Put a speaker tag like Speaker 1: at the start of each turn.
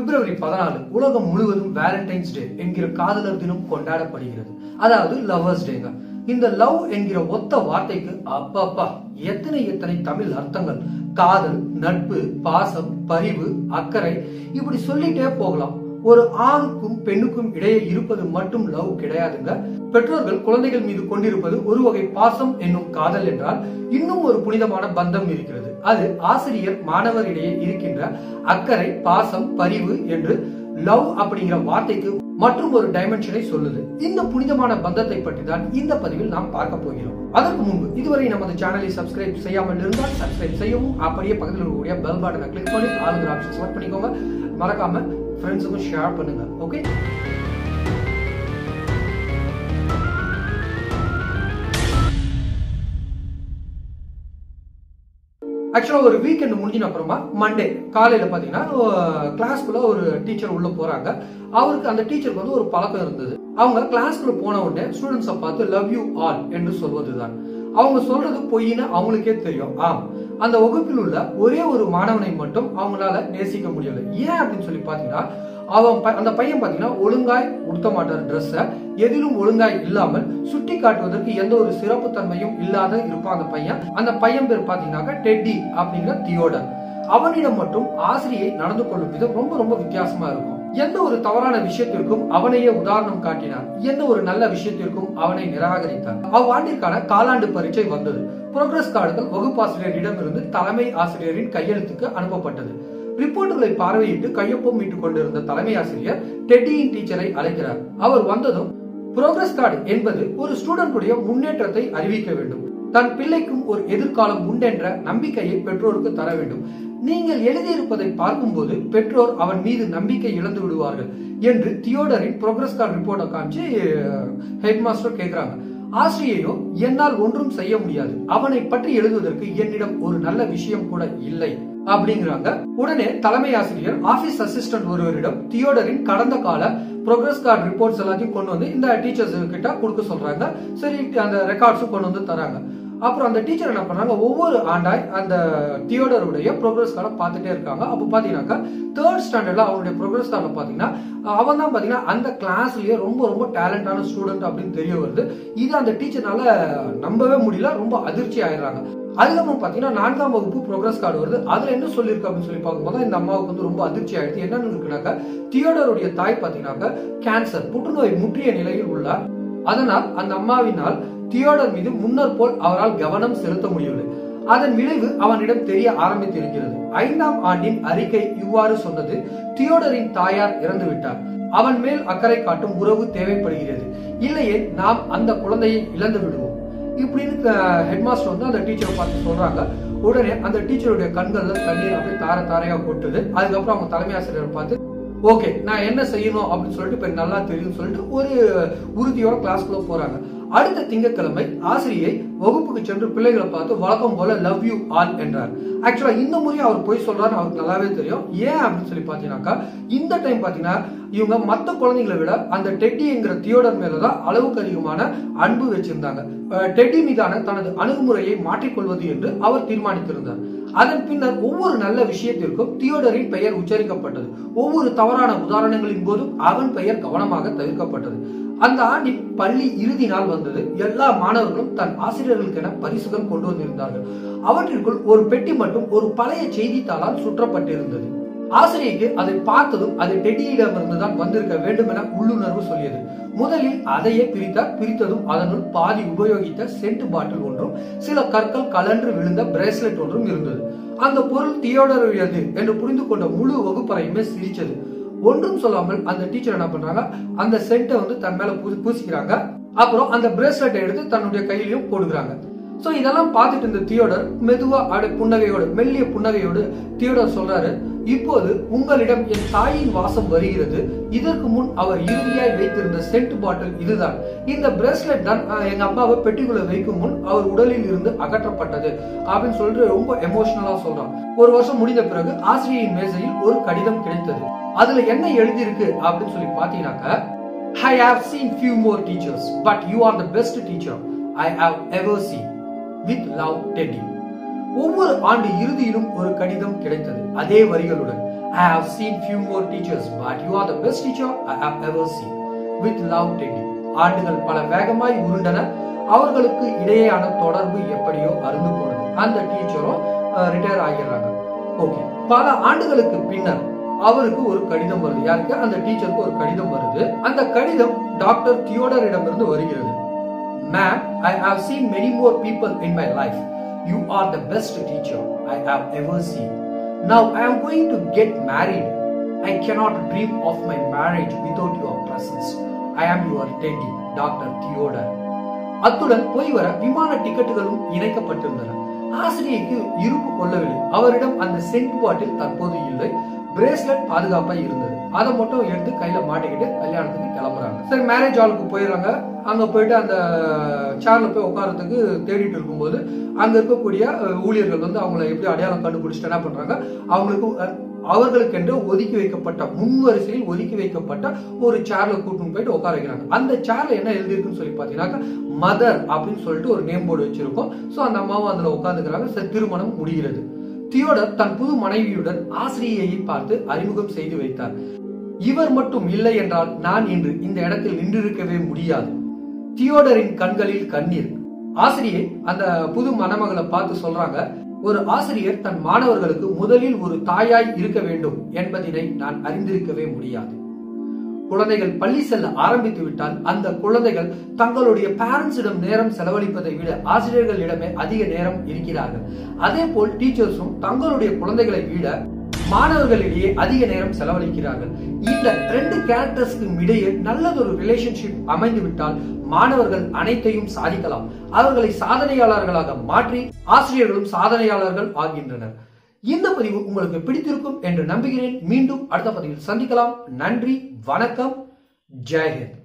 Speaker 1: பிப்ரவரி பதினாலு உலகம் முழுவதும் வேலண்டைன்ஸ் டே என்கிற காதலர் தினம் கொண்டாடப்படுகிறது. அதாவது லவ்வர்ஸ் டேங்க இந்த லவ் என்கிற ஒத்த வார்த்தைக்கு அப்பப்பா எத்தனை எத்தனை தமிழ் அர்த்தங்கள். காதல் நட்பு பாசம் பரிவு அக்கறை இப்படி சொல்லிட்டே போகலாம். ஒரு ஆணுக்கும் பெண்ணுக்கும் இடையே இருப்பது மட்டும் லவ் கிடையாதுங்க. பெற்றோர்கள் குழந்தைகள் மீது கொண்டிருப்பது ஒரு வகை பாசம் என்னும் காதல் என்றால் இன்னும் ஒரு புனிதமான பந்தம் இருக்கிறது. அது ஆசிரியர் மாணவர் இடையே இருக்கின்ற அக்கறை பாசம் பரிவு என்று லவ் அப்படிங்கிற வார்த்தைக்கு மற்றும் ஒரு டைமென்ஷனை சொல்லுது. இந்த புனிதமான பந்தத்தை பற்றி தான் இந்த பதிவில் நாம் பார்க்க போகிறோம். அதற்கு முன்பு இதுவரை நமது சேனலை சப்ஸ்கிரைப் செய்யாமல் இருந்தால் சப்ஸ்கிரைப் செய்யவும் அப்படியே பக்கத்தில் இருக்கக்கூடிய பெல் பட்டனை கிளிக் பண்ணி ஆளுங்கிற ஆப்ஷன் செலக்ட் பண்ணிக்கோங்க. மறக்காம ஃப்ரெண்ட்ஸுக்கும் ஷேர் பண்ணுங்க ஓகே ஆக்சுவலா ஒரு வீக்கெண்ட் முடிஞ்சின அப்புறமா மண்டே காலையில பாத்தீங்கன்னா கிளாஸ்க்குள்ள ஒரு டீச்சர் உள்ள போறாங்க. அவருக்கு அந்த டீச்சருக்கு வந்து ஒரு பழக்கம் இருந்தது. அவங்க கிளாஸ்க்குள்ள போன உடனே ஸ்டூடெண்ட்ஸை பார்த்து லவ் யூ ஆல் என்று சொல்வதுதான். அவங்க சொல்றது பொய்ன்னு அவங்களுக்கே தெரியும். ஆம். அந்த வகுப்பில் உள்ள ஒரே ஒரு மாணவனை மட்டும் அவங்களால நேசிக்க முடியல. ஏன் அப்படின்னு சொல்லி பாத்தீங்கன்னா அவன் அந்த பையன் பாத்தீங்கன்னா ஒழுங்காய் உடுத்த மாட்டார் ட்ரெஸ்ஸ எதிலும் ஒழுங்காய் இல்லாமல் சுட்டி காட்டுவதற்கு எந்த ஒரு சிறப்பு தன்மையும் இல்லாத இருப்பான் அந்த பையன். அந்த பையன் பேர் பாத்தீங்கன்னாக்கா டெட்டி அப்படிங்கிற தியோடர் அவனிடம் மட்டும் ஆசிரியை நடந்து கொள்ளும் விதம் ரொம்ப ரொம்ப வித்தியாசமா இருக்கும். எந்த ஒரு தவறான விஷயத்திற்கும் அவனையே உதாரணம் காட்டினார் எந்த ஒரு நல்ல விஷயத்திற்கும் அவனை நிராகரித்தார். அவ்வாண்டிற்கான காலாண்டு பரீட்சை வந்தது. புரோகிரஸ் கார்டுகள் வகுப்பாசிரியரிடமிருந்து தலைமை ஆசிரியரின் கையெழுத்துக்கு அனுப்பப்பட்டது. ரிப்போர்ட்டுகளை பார்வையிட்டு கையொப்பம் மீட்டுக் கொண்டிருந்த தலைமை ஆசிரியர் டெட்டியின் டீச்சரை அழைக்கிறார். அவர் வந்ததும் புரோகிரஸ் கார்டு என்பது ஒரு ஸ்டூடெண்டுடைய முன்னேற்றத்தை அறிவிக்க வேண்டும். தன் பிள்ளைக்கும் ஒரு எதிர்காலம் உண்டென்ற நம்பிக்கையை பெற்றோருக்கு தர வேண்டும். நீங்கள் எழுதியிருப்பதை பார்க்கும்போது பெற்றோர் அவன் மீது நம்பிக்கை இழந்து விடுவார்கள் என்று தியோடரின் புரோகிரஸ் கார்டு ரிப்போர்ட்டை காமிச்சு ஹெட் மாஸ்டர் கேட்கிறாங்க. ஆசிரியையோ என்னால் ஒன்றும் செய்ய முடியாது. அவனை பற்றி எழுதுவதற்கு என்னிடம் ஒரு நல்ல விஷயம் கூட இல்லை அப்படிங்கிறாங்க. உடனே தலைமை ஆசிரியர் ஆபீஸ் அசிஸ்டன்ட் ஒருவரிடம் தியோடரின் கடந்த கால ப்ரோக்ரஸ் கார்டு ரிப்போர்ட்ஸ் எல்லாத்தையும் கொண்டு வந்து இந்த டீச்சர்ஸ் கிட்ட கொடுக்க சொல்றாங்க. சரி அந்த ரெக்கார்ட்ஸும் கொண்டு வந்து தராங்க. அப்புறம் அந்த டீச்சர் என்ன பண்றாங்க ஒவ்வொரு ஆண்டாய் அந்த தியோடருடைய ப்ரோக்ரஸ் கார்டை பார்த்துட்டே இருக்காங்க. அப்போ பாத்தீங்கன்னாக்கா தேர்ட் ஸ்டாண்டர்ட்ல அவருடைய ப்ரோக்ரஸ் கார்டில் பாத்தீங்கன்னா அவன் தான் பாத்தீங்கன்னா அந்த கிளாஸ்லயே ரொம்ப ரொம்ப டேலண்டான ஸ்டூடெண்ட் அப்படின்னு தெரிய வருது. இது அந்த டீச்சர்னால நம்பவே முடியல ரொம்ப அதிர்ச்சி ஆயிடுறாங்க. அதுக்கப்புறம் பாத்தீங்கன்னா நான்காம் வகுப்பு ப்ரோக்ரஸ் கார்டு வருது. அதுல என்ன சொல்லியிருக்கு அப்படின்னு சொல்லி பார்க்கும்போது இந்த அம்மாவுக்கு வந்து ரொம்ப அதிர்ச்சி ஆயிடுது. என்னன்னு இருக்குனாக்கா தியோடருடைய தாய் பாத்தீங்கன்னாக்கா கேன்சர் புற்றுநோய் முற்றிய நிலையில் உள்ளார் அதனால் அந்த அம்மாவினால் தியோடர் மீது முன்னர் போல் அவரால் கவனம் செலுத்த முடியவில்லை. அதன் விளைவு அவனிடம் தெரிய ஆரம்பித்திருக்கிறது. ஐந்தாம் ஆண்டின் அறிக்கை இவ்வாறு சொன்னது தியோடரின் தாயார் இறந்து விட்டார் அவன் மேல் அக்கறை காட்டும் உறவு தேவைப்படுகிறது. இல்லையே நாம் அந்த குழந்தையை இழந்து விடுவோம். இப்படின்னு ஹெட்மாஸ்டர் வந்து அந்த டீச்சரை பார்த்து சொல்றாங்க. உடனே அந்த டீச்சருடைய கண்கள்ல தண்ணீர் அப்படியே தார தாரையா கொட்டுது. அதுக்கப்புறம் அவங்க தலைமை ஆசிரியரை பார்த்து ஓகே நான் என்ன செய்யணும்? அப்படின்னு சொல்லிட்டு இப்ப நல்லா தெரியும் சொல்லிட்டு ஒரு உறுதியோட கிளாஸ்க்குள்ள போறாங்க. அடுத்த திங்கட்கிழமை ஆசிரியை வகுப்புக்கு சென்று பிள்ளைகளை பார்த்து வழக்கம் போல லவ் யூ ஆல் என்றார். ஆக்சுவலா இந்த முறை அவர் போய் சொல்றாரு அவருக்கு நல்லாவே தெரியும். ஏன் அப்படின்னு சொல்லி பாத்தீங்கன்னாக்கா இந்த டைம் பாத்தீங்கன்னா இவங்க மத்த குழந்தைங்களை விட அந்த டெட்டிங்கிற தியோடர் மேலதான் அளவுக்கு அதிகமான அன்பு வச்சிருந்தாங்க. டெட்டி மீதான தனது அணுகுமுறையை மாற்றிக்கொள்வது என்று அவர் தீர்மானித்திருந்தார். அதன் பின்னர் ஒவ்வொரு நல்ல விஷயத்திற்கும் தியோடரின் பெயர் உச்சரிக்கப்பட்டது. ஒவ்வொரு தவறான உதாரணங்களின் போதும் அவன் பெயர் கவனமாக தவிர்க்கப்பட்டது. அந்த ஆண்டின் பள்ளி இறுதி நாள் வந்தது. எல்லா மாணவர்களும் தன் ஆசிரியர் ஆசிரியர்களுக்கென பரிசுகள் கொண்டு வந்திருந்தார்கள். அவற்றிற்குள் ஒரு பெட்டி மட்டும் ஒரு பழைய செய்தித்தாளால் சுற்றப்பட்டிருந்தது. ஆசிரியைக்கு அதை பார்த்ததும் அது டெடியிடமிருந்து தான் வந்திருக்க வேண்டும் என உள்ளுணர்வு சொல்லியது. முதலில் அதையே பிரித்தார். பிரித்ததும் அதனுள் பாதி உபயோகித்த சென்ட் பாட்டில் ஒன்றும் சில கற்கள் கலன்று விழுந்த பிரேஸ்லெட் ஒன்றும் இருந்தது. அந்த பொருள் தியோடருடையது என்று புரிந்து கொண்ட முழு வகுப்பறையுமே சிரிச்சது. ஒன்றும் சொல்லாமல் அந்த டீச்சர் என்ன பண்றாங்க? அந்த சென்ட்டை வந்து தன் மேல பூசிக்கிறாங்க. அப்புறம் அந்த பிரேஸ்லெட்டை எடுத்து தன்னுடைய கையிலையும் போடுகிறாங்க. சோ இதெல்லாம் பார்த்துட்டு இருந்த தியோடர் மெதுவா அடு புன்னகையோடு மெல்லிய புன்னகையோடு தியோடர் சொல்றாரு இப்போது உங்களிடம் என் தாயின் வாசம் வருகிறது. இதற்கு முன் அவர் இறுதியாய் வைத்திருந்த சென்ட் பாட்டில் இதுதான். இந்த பிரேஸ்லெட் தான் எங்க அப்பாவை பெட்டிக்குள்ள வைக்கும் முன் அவர் உடலில் இருந்து அகற்றப்பட்டது. அப்படின்னு சொல்லிட்டு ரொம்ப எமோஷனலா சொல்றான். ஒரு வருஷம் முடிந்த பிறகு ஆசிரியரின் மேசையில் ஒரு கடிதம் கிடைத்தது. அதுல என்ன எழுதியிருக்கு அப்படின்னு சொல்லி பாத்தீங்கன்னாக்க I have seen few more teachers, but you are the best teacher I have ever seen. With love, Teddy. ஒவ்வொரு ஆண்டு இறுதியிலும் ஒரு கடிதம் கிடைத்தது அதே வரிகளுடன் I have seen few more teachers, but you are the best teacher I have ever seen. With love, Teddy. ஆண்டுகள் பல வேகமாய் உருண்டன அவர்களுக்கு இடையேயான தொடர்பு எப்படியோ அருந்து போனது அந்த டீச்சரும் ரிட்டையர் ஆகிடுறாங்க ஓகே பல ஆண்டுகளுக்கு பின்னர் அவருக்கு ஒரு கடிதம் வருது. யாருக்கு? அந்த டீச்சருக்கு ஒரு கடிதம் வருது. அந்த கடிதம் டாக்டர் தியோடரிடமிருந்து வருகிறது. Ma'am I have seen many more people in my life you are the best teacher I have ever seen now I am going to get married I cannot dream of my marriage without your presence I am your teddy doctor Theodore அத்துடன் போய் வர விமான டிக்கெட்டுகளும் இணைக்கப்பட்டிருந்தன. ஆசிரியைக்கு இருப்பு கொள்ளவில்லை. அவரிடம் அந்த send பாட்டில் தற்போது இல்லை. பிரேஸ்லெட் பாதுகாப்பா இருந்தது. அதை மட்டும் எடுத்து கையில மாட்டிக்கிட்டு கல்யாணத்துக்கு கிளம்புறாங்க. சரி மேரேஜ் ஹாலுக்கு போயிடுறாங்க. அங்க போயிட்டு அந்த சேர்ல போய் உட்காரத்துக்கு தேடிட்டு இருக்கும்போது அங்க இருக்கக்கூடிய ஊழியர்கள் வந்து அவங்கள எப்படி அடையாளம் கண்டுபிடிச்சிட்டு என்ன பண்றாங்க? அவங்களுக்கு அவர்களுக்கென்று ஒதுக்கி வைக்கப்பட்ட முன்வரிசையில் ஒதுக்கி வைக்கப்பட்ட ஒரு சேர்ல கூட்டிட்டு போயிட்டு உட்கார வைக்கிறாங்க. அந்த சேர்ல என்ன எழுதிருக்குன்னு சொல்லி பாத்தீங்கன்னா மதர் அப்படின்னு சொல்லிட்டு ஒரு நேம் போர்டு வச்சிருக்கோம். சோ அந்த அம்மாவும் அதுல உட்காந்துக்கிறாங்க திருமணம் முடிகிறது. தியோடர் தன் புது மனைவியுடன் ஆசிரியையை பார்த்து அறிமுகம் செய்து வைத்தார். இவர் மட்டும் இல்லை என்றால் நான் இன்று இந்த இடத்தில் நின்றிருக்கவே முடியாது. தியோடரின் கண்களில் கண்ணீர். ஆசிரியை அந்த புது மணமகளை பார்த்து சொல்றாங்க ஒரு ஆசிரியர் தன் மாணவர்களுக்கு முதலில் ஒரு தாயாய் இருக்க வேண்டும் என்பதினை நான் அறிந்திருக்கவே முடியாது. குழந்தைகள் பள்ளி செல்ல ஆரம்பித்து விட்டால் அந்த குழந்தைகள் தங்களுடைய பேரண்ட்ஸிடம் நேரம் செலவழிப்பதை விட ஆசிரியர்களிடமே அதிக நேரம் இருக்கிறார்கள். அதே போல் டீச்சர்ஸும் தங்களுடைய குழந்தைகளை விட மாணவர்களிடையே அதிக நேரம் செலவழிக்கிறார்கள். இந்த ரெண்டு கேரக்டர்ஸ்க்கும் இடையே நல்லதொரு ரிலேஷன்ஷிப் அமைந்து விட்டால் மாணவர்கள் அனைத்தையும் சாதிக்கலாம். அவர்களை சாதனையாளர்களாக மாற்றி ஆசிரியர்களும் சாதனையாளர்கள் ஆகின்றனர். இந்த பதிவு உங்களுக்கு பிடித்திருக்கும் என்று நம்புகிறேன். மீண்டும் அடுத்த பதிவில் சந்திக்கலாம். நன்றி வணக்கம். ஜெயஹிந்த்